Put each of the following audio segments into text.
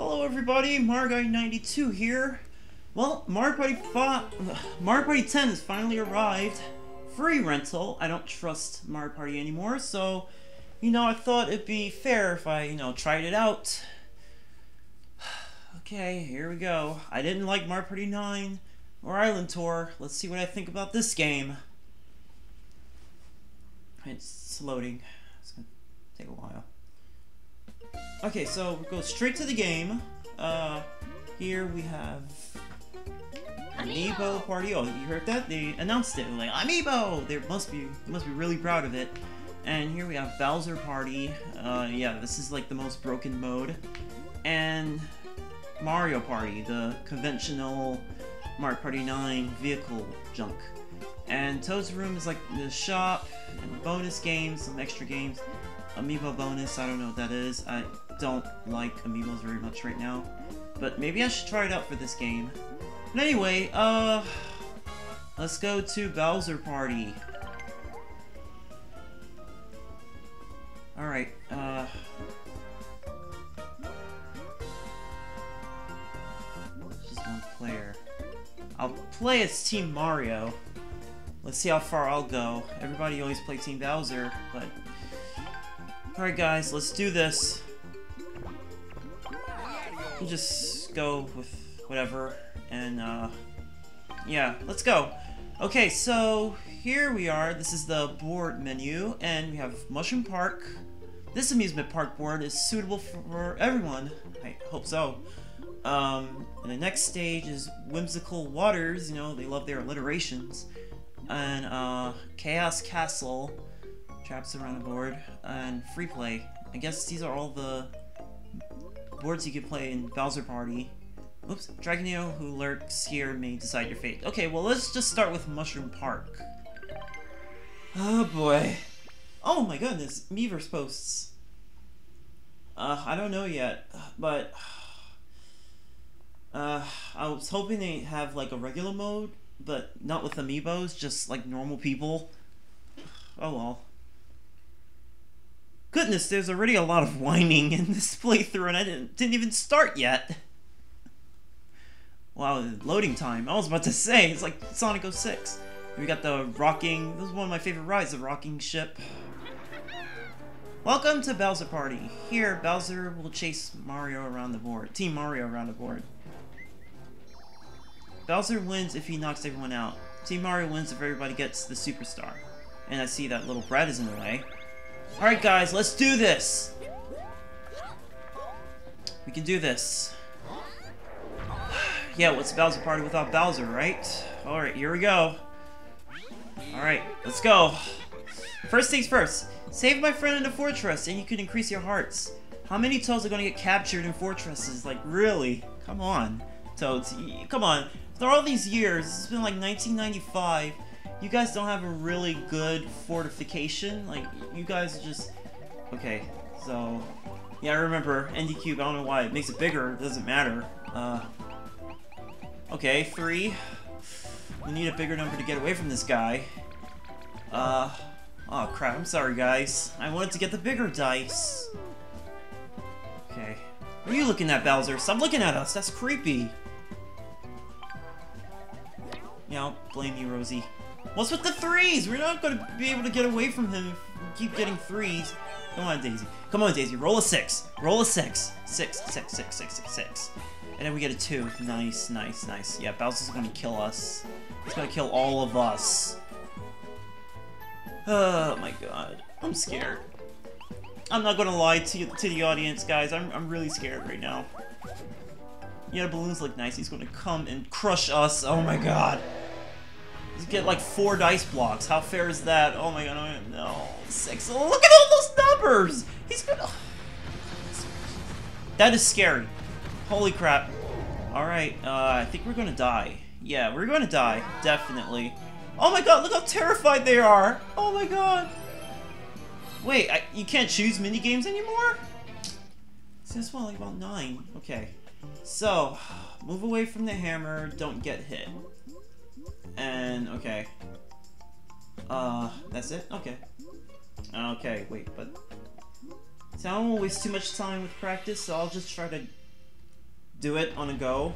Hello everybody, Marioguy92 here. Well, Mario Party, Mario Party 10 has finally arrived. Free rental. I don't trust Mario Party anymore, so, you know, I thought it'd be fair if I, you know, tried it out. okay, here we go. I didn't like Mario Party 9 or Island Tour. Let's see what I think about this game. It's loading. It's gonna take a while. Okay, so we'll go straight to the game. Uh, here we have Amiibo Party. Oh, you heard that? They announced it. Like Amiibo. They must be they must be really proud of it. And here we have Bowser Party. Uh, yeah, this is like the most broken mode. And Mario Party, the conventional Mario Party 9 vehicle junk. And Toad's Room is like the shop and bonus games, some extra games. Amiibo bonus, I don't know what that is. I don't like Amiibos very much right now. But maybe I should try it out for this game. But anyway, uh... Let's go to Bowser Party. Alright, uh... Just one player. I'll play as Team Mario. Let's see how far I'll go. Everybody always play Team Bowser, but... Alright guys, let's do this. We'll just go with whatever, and uh... Yeah, let's go. Okay, so here we are. This is the board menu, and we have Mushroom Park. This amusement park board is suitable for everyone. I hope so. Um, and the next stage is Whimsical Waters, you know, they love their alliterations. And, uh, Chaos Castle, traps around the board, and Free Play. I guess these are all the boards you can play in Bowser Party. Oops, Dragonio, who lurks here, may decide your fate. Okay, well, let's just start with Mushroom Park. Oh, boy. Oh, my goodness, Miiverse posts. Uh, I don't know yet, but... Uh, I was hoping they have, like, a regular mode, but not with amiibos, just, like, normal people. Oh, well. Goodness, there's already a lot of whining in this playthrough, and I didn't, didn't even start yet. Wow, loading time. I was about to say, it's like Sonic 06. We got the rocking, this is one of my favorite rides, the rocking ship. Welcome to Bowser Party. Here, Bowser will chase Mario around the board. Team Mario around the board. Bowser wins if he knocks everyone out. Team Mario wins if everybody gets the superstar. And I see that little bread is in the way. Alright guys, let's do this! We can do this. yeah, what's Bowser Party without Bowser, right? Alright, here we go. Alright, let's go. First things first. Save my friend in the fortress, and you can increase your hearts. How many Toads are to get captured in fortresses? Like, really? Come on, Toads. Come on. After all these years, it's been like 1995, you guys don't have a really good fortification. Like, you guys just... Okay, so... Yeah, I remember ND Cube, I don't know why. It makes it bigger, it doesn't matter. Uh... Okay, three. We need a bigger number to get away from this guy. Uh... Oh crap, I'm sorry guys. I wanted to get the bigger dice. Okay. What are you looking at, Bowser? Stop looking at us, that's creepy. Yeah, I'll blame you, Rosie. What's with the threes? We're not going to be able to get away from him if we keep getting threes. Come on, Daisy. Come on, Daisy. Roll a six. Roll a six. Six, six, six, six, six, six. And then we get a two. Nice, nice, nice. Yeah, Bowser's to kill us. He's to kill all of us. Oh my god. I'm scared. I'm not gonna lie to, to the audience, guys. I'm, I'm really scared right now. Yeah, balloons look nice. He's gonna come and crush us. Oh my god. Get like four dice blocks. How fair is that? Oh my god, no. Six. Oh, look at all those numbers! He's gonna... That is scary. Holy crap. Alright, uh, I think we're gonna die. Yeah, we're gonna die. Definitely. Oh my god, look how terrified they are! Oh my god! Wait, I, you can't choose mini games anymore? Since well, like about nine. Okay. So, move away from the hammer, don't get hit. And, okay. Uh, that's it? Okay. Okay, wait, but... So I don't waste too much time with practice, so I'll just try to do it on a go.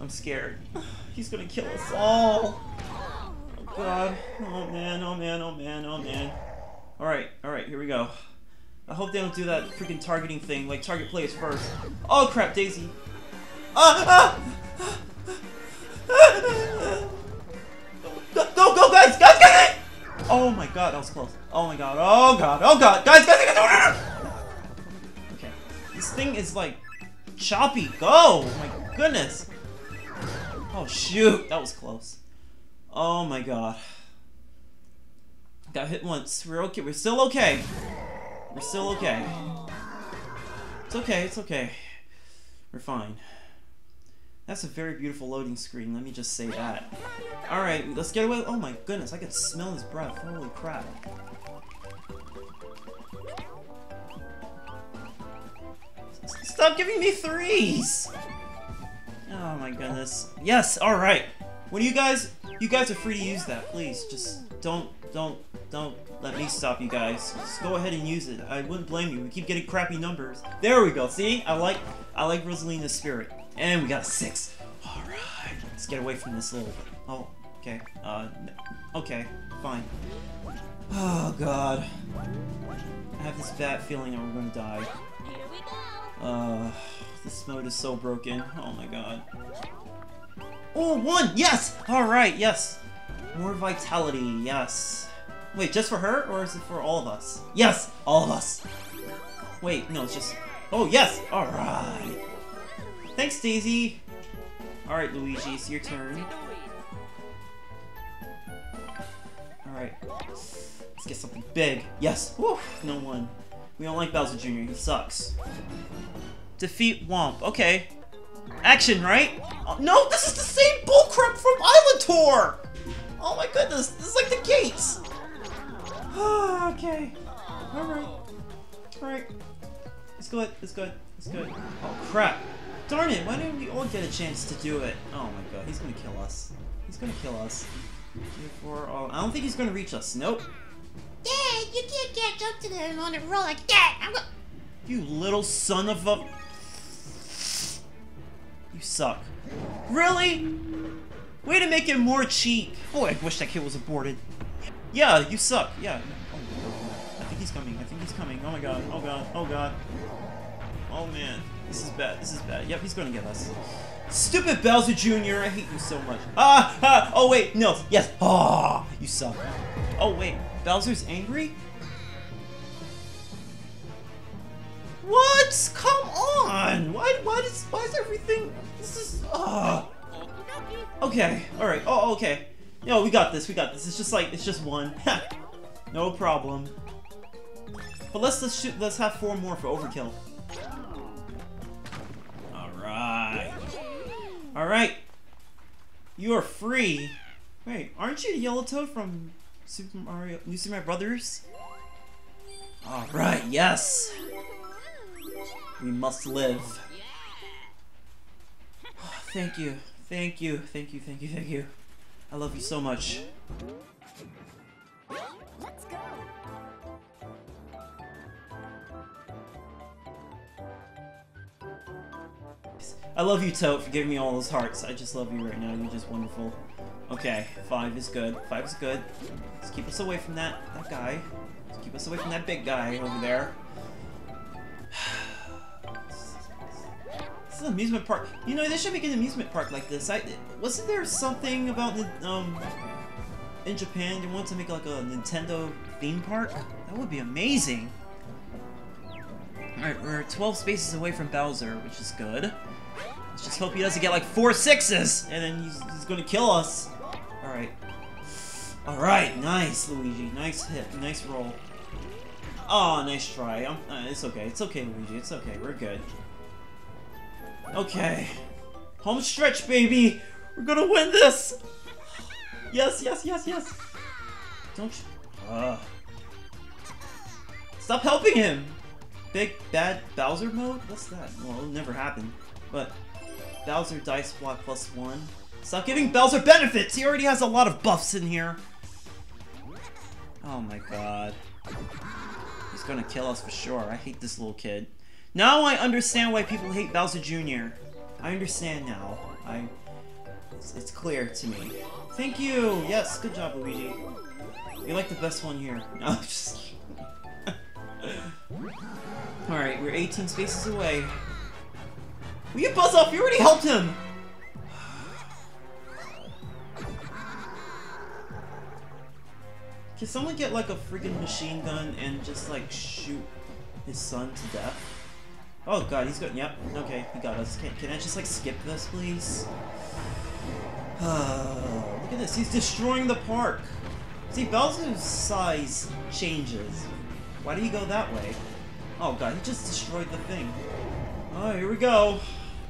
I'm scared. He's gonna kill us all. Oh god. Oh man, oh man, oh man, oh man. Alright, alright, here we go. I hope they don't do that freaking targeting thing, like target players first. Oh crap, Daisy. Ah! ah! Oh my god, that was close. Oh my god, oh god, oh god! Guys, guys, guys! Okay. This thing is like choppy. Go! Oh my goodness. Oh shoot, that was close. Oh my god. Got hit once. We're okay. We're still okay. We're still okay. It's okay, it's okay. We're fine. That's a very beautiful loading screen, let me just say that. Alright, let's get away- oh my goodness, I can smell his breath, holy crap. Stop giving me threes! Oh my goodness. Yes, alright. When you guys- you guys are free to use that, please. Just don't- don't- don't let me stop you guys. Just go ahead and use it. I wouldn't blame you. We keep getting crappy numbers. There we go, see? I like- I like Rosalina's spirit. And we got a six. Alright, let's get away from this little... Oh, okay. Uh, okay, fine. Oh, God. I have this bad feeling that we're gonna die. Uh, this mode is so broken. Oh my god. Oh, one! Yes! Alright, yes! More vitality, yes. Wait, just for her, or is it for all of us? Yes! All of us! Wait, no, it's just... Oh, yes! Alright! Thanks, Daisy! Alright, Luigi, it's your turn. Alright. Let's get something big. Yes! Woo! No one. We don't like Bowser Jr., he sucks. Defeat Whomp. Okay. Action, right? Oh, no, this is the same bullcrap from Island Tour! Oh my goodness, this is like the gates! okay. Alright. Alright. It's good, it's good, it's good. Oh crap. Darn it, why didn't we all get a chance to do it? Oh my god, he's gonna kill us. He's gonna kill us. Four, oh, I don't think he's gonna reach us. Nope. Dad, you can't catch up to them on a roll like that. I'm go- You little son of a... You suck. Really? Way to make it more cheap. Boy, I wish that kid was aborted. Yeah, you suck. Yeah. Oh, I think he's coming. I think he's coming. Oh my god. Oh god. Oh god. Oh man. This is bad. This is bad. Yep, he's gonna get us. Stupid Bowser Jr. I hate you so much. Ah! ah oh wait. No. Yes. Ah! you suck. Oh wait. Bowser's angry? What? Come on! Why? Why does? Why is everything? This is. Ah. Okay. All right. Oh, okay. Yo, we got this. We got this. It's just like it's just one. no problem. But let's let's shoot. Let's have four more for overkill. All right. You are free. Wait, aren't you Yellow Toad from Super Mario, Super Mario Brothers? All right. Yes. We must live. Thank you. Thank you. Thank you. Thank you. Thank you. I love you so much. I love you, Toad, for giving me all those hearts. I just love you right now. You're just wonderful. Okay, five is good. Five is good. Let's keep us away from that that guy. Let's keep us away from that big guy over there. This is an amusement park. You know, they should make an amusement park like this. I wasn't there something about the um in Japan they want to make like a Nintendo theme park? That would be amazing. Alright, we're 12 spaces away from Bowser, which is good. Let's just hope he doesn't get like four sixes, and then he's, he's gonna kill us. Alright. Alright, nice, Luigi. Nice hit. Nice roll. Oh, nice try. Uh, it's okay. It's okay, Luigi. It's okay. We're good. Okay. Home stretch, baby! We're gonna win this! Yes, yes, yes, yes! Don't you... Uh. Stop helping him! Big bad Bowser mode? What's that? Well, it'll never happen. But Bowser dice block plus one. Stop giving Bowser benefits! He already has a lot of buffs in here. Oh my god. He's gonna kill us for sure. I hate this little kid. Now I understand why people hate Bowser Jr. I understand now. I... It's, it's clear to me. Thank you! Yes, good job, Luigi. You're like the best one here. No, just Alright, we're 18 spaces away. Will you buzz off? You already helped him! Can someone get like a freaking machine gun and just like shoot his son to death? Oh god, he's good. Yep, okay, he got us. Can, can I just like skip this, please? Oh, look at this, he's destroying the park. See, Bowser's size changes. Why do you go that way? Oh god, he just destroyed the thing. Oh, here we go.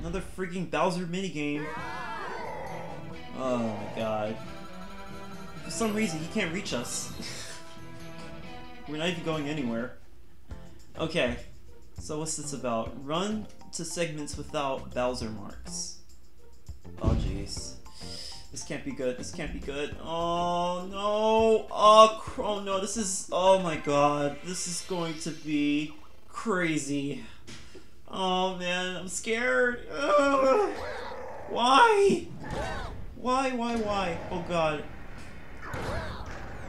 Another freaking Bowser minigame. Oh my god. For some reason, he can't reach us. We're not even going anywhere. Okay, so what's this about? Run to segments without Bowser marks. Oh jeez. This can't be good. This can't be good. Oh no. Oh, oh no. This is. Oh my god. This is going to be crazy. Oh man, I'm scared. Ugh. Why? Why? Why? Why? Oh god.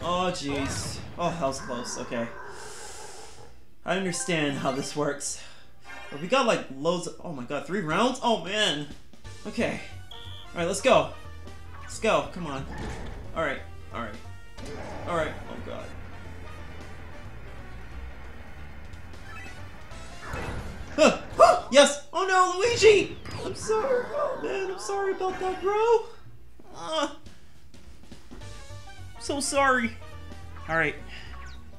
Oh jeez. Oh, that was close. Okay. I understand how this works. But we got like loads of. Oh my god, three rounds? Oh man. Okay. Alright, let's go. Let's go. Come on. Alright. Alright. Alright. Oh god. yes! Oh no, Luigi! I'm sorry. Oh man, I'm sorry about that, bro. Uh, so sorry. Alright.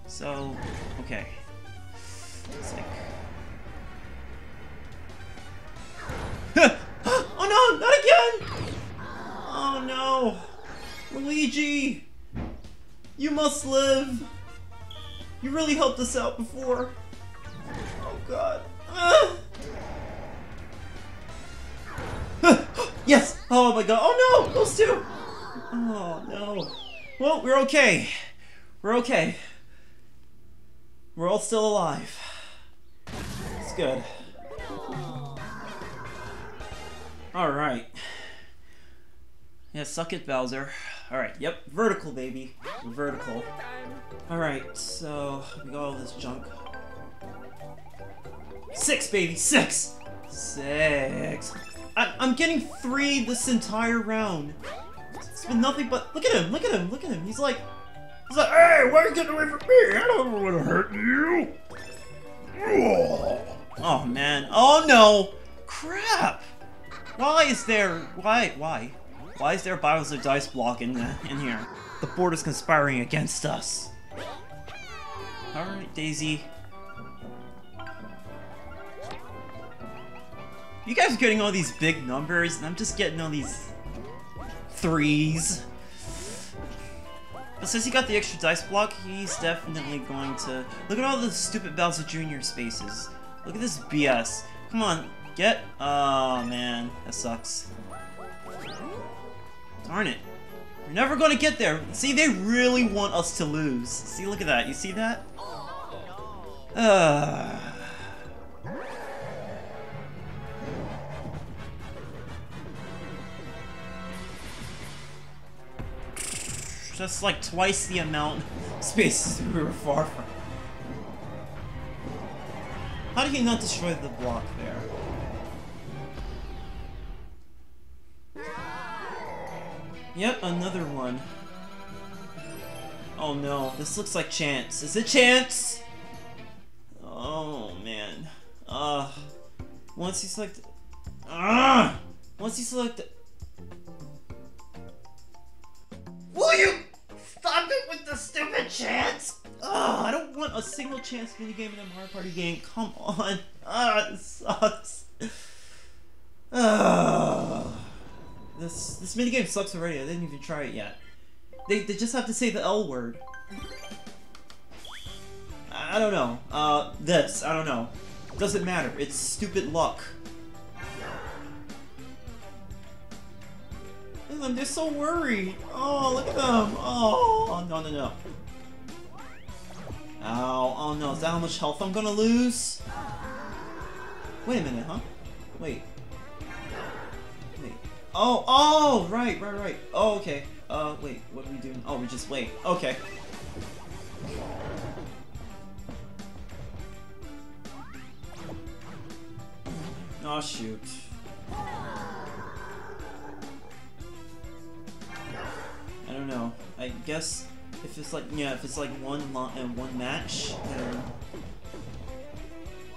So, okay. It's like... oh no, not again! Oh no! Luigi! You must live! You really helped us out before. Oh god. Yes! Oh my god. Oh no! Those two! Oh no. Well, we're okay. We're okay. We're all still alive. It's good. Alright. Yeah, suck it, Bowser. Alright, yep, vertical, baby. Vertical. Alright, so we got all this junk. Six, baby, six! Six. I I'm getting three this entire round. It's been nothing but look at him, look at him, look at him. He's like He's like, hey, why are you getting away from me? I don't want to hurt you. Oh man. Oh no! Crap! Why is there why why? Why is there Bowser dice block in the, in here? The board is conspiring against us. Alright, Daisy. You guys are getting all these big numbers, and I'm just getting all these threes. But since he got the extra dice block, he's definitely going to... Look at all the stupid Bowser Jr. spaces. Look at this BS. Come on, get... Oh, man. That sucks. Darn it. We're never going to get there. See, they really want us to lose. See, look at that. You see that? Uh... Just like twice the amount of spaces we were far from. How did he not destroy the block there? Yep, another one. Oh no, this looks like Chance. Is it Chance? Oh man. Uh once you select Ah once you select want a single chance in a Mario Party game. Come on. Ah, this sucks. Ah. This this minigame sucks already. I didn't even try it yet. They, they just have to say the L word. I don't know. Uh, this. I don't know. Doesn't matter. It's stupid luck. them. They're so worried. Oh, look at them. Oh, no, no, no. Ow. Oh, no. Is that how much health I'm gonna lose? Wait a minute, huh? Wait. Wait. Oh, oh, right, right, right. Oh, okay. Uh, wait, what are we doing? Oh, we just wait. Okay. Oh, shoot. I don't know. I guess if it's like, yeah, if it's like one and one match, then...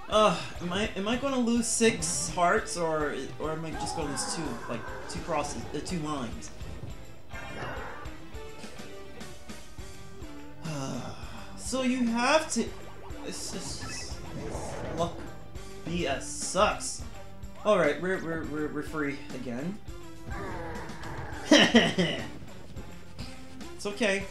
Uh, am I am I going to lose six hearts or or am I just going to lose two like two crosses, uh, two lines? so you have to. It's just luck. BS sucks. All right, we're we're we're, we're free again. it's okay.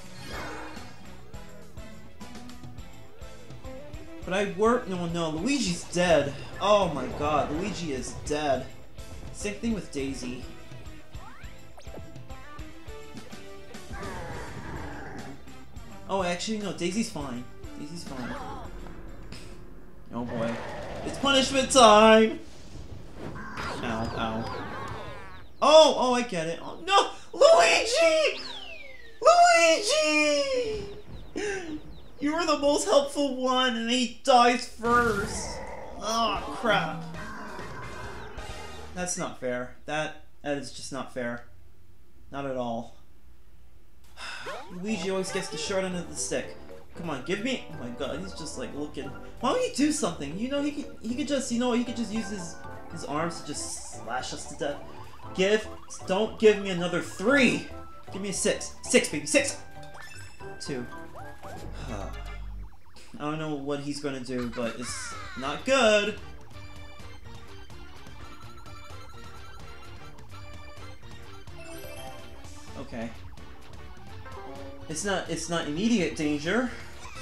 But I work. No, no. Luigi's dead. Oh my god, Luigi is dead. Same thing with Daisy. Oh, actually, no. Daisy's fine. Daisy's fine. Oh boy. It's punishment time! Ow, ow. Oh, oh, I get it. Oh, no! Luigi! Luigi! You were the most helpful one, and he dies first. Oh, crap. That's not fair. That that is just not fair. Not at all. Luigi always gets the short end of the stick. Come on, give me. Oh my god, he's just like looking. Why don't you do something? You know, he could. He could just. You know, he could just use his his arms to just slash us to death. Give. Don't give me another three. Give me a six. Six, baby. Six. Two. I don't know what he's gonna do, but it's not good. Okay. It's not it's not immediate danger,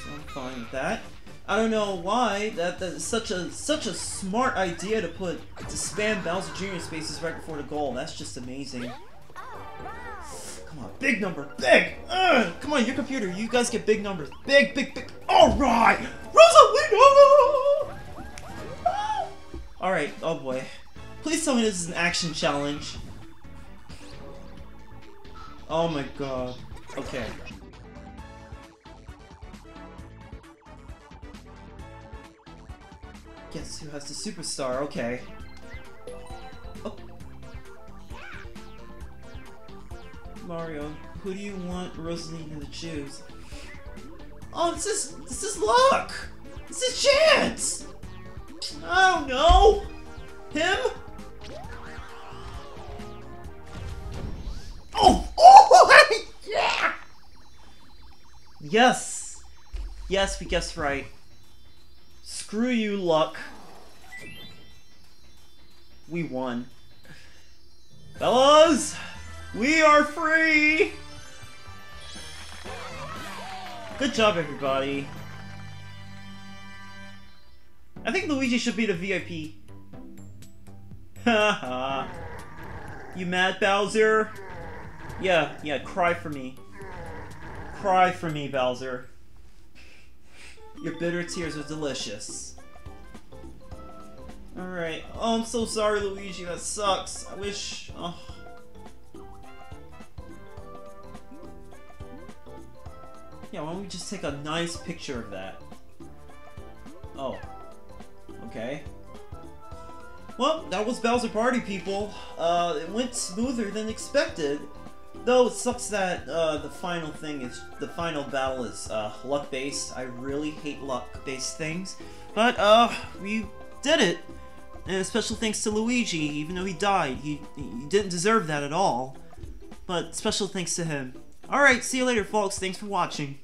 so I'm fine with that. I don't know why that that's such a such a smart idea to put to spam Bowser Jr. spaces right before the goal. That's just amazing. Big number, big! Ugh, come on, your computer, you guys get big numbers. Big, big, big. Alright! Rosalina! Alright, ah! oh boy. Please tell me this is an action challenge. Oh my god. Okay. Guess who has the superstar? Okay. Mario, who do you want Rosalina to choose? Oh, this is this is luck. This is chance. I don't know. Him? Oh, oh, yeah. Yes. Yes, we guessed right. Screw you, luck. We won. Fellas! We are free! Good job, everybody. I think Luigi should be the VIP. Haha. you mad, Bowser? Yeah, yeah, cry for me. Cry for me, Bowser. Your bitter tears are delicious. Alright. Oh, I'm so sorry, Luigi. That sucks. I wish... Oh. Yeah, why don't we just take a nice picture of that? Oh. Okay. Well, that was Bowser Party, people. Uh, it went smoother than expected. Though it sucks that uh, the final thing is the final battle is uh, luck-based. I really hate luck-based things, but uh, we did it. And special thanks to Luigi, even though he died, he, he didn't deserve that at all. But special thanks to him. Alright, see you later folks, thanks for watching.